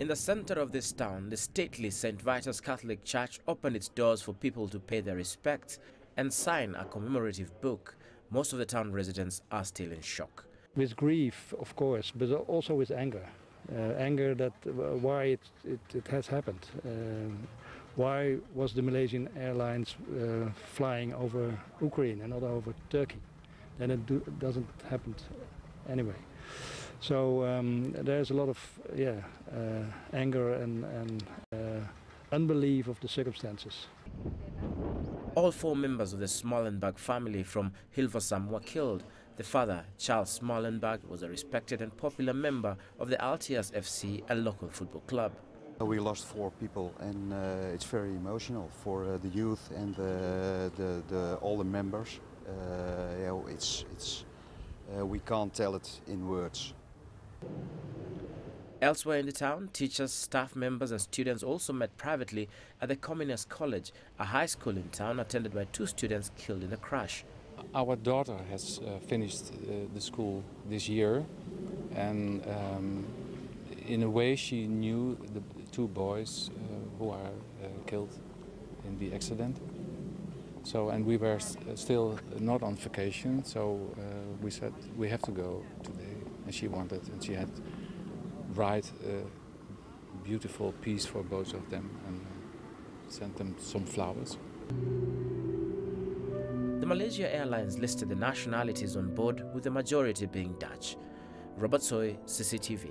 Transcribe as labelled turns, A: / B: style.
A: In the center of this town, the stately St. Vitus Catholic Church opened its doors for people to pay their respects and sign a commemorative book. Most of the town residents are still in shock.
B: With grief, of course, but also with anger. Uh, anger that uh, why it, it, it, has happened. Um, why was the Malaysian Airlines uh, flying over Ukraine and not over Turkey? Then it do, doesn't happen anyway. So um, there's a lot of yeah uh, anger and, and uh, unbelief of the circumstances.
A: All four members of the Smallenberg family from Hilversum were killed. The father, Charles Smallenberg, was a respected and popular member of the Altius FC, a local football club.
C: We lost four people and uh, it's very emotional for uh, the youth and the, the, the, all the members. Uh, yeah, it's, it's, uh, we can't tell it in words.
A: Elsewhere in the town, teachers, staff members and students also met privately at the Comenius College, a high school in town attended by two students killed in a crash.
D: Our daughter has uh, finished uh, the school this year and um, in a way she knew the two boys uh, who are uh, killed in the accident. So, and we were still not on vacation, so uh, we said we have to go today. And she wanted, and she had write a beautiful piece for both of them and uh, sent them some flowers.
A: The Malaysia Airlines listed the nationalities on board with the majority being Dutch. Robert Soy, CCTV.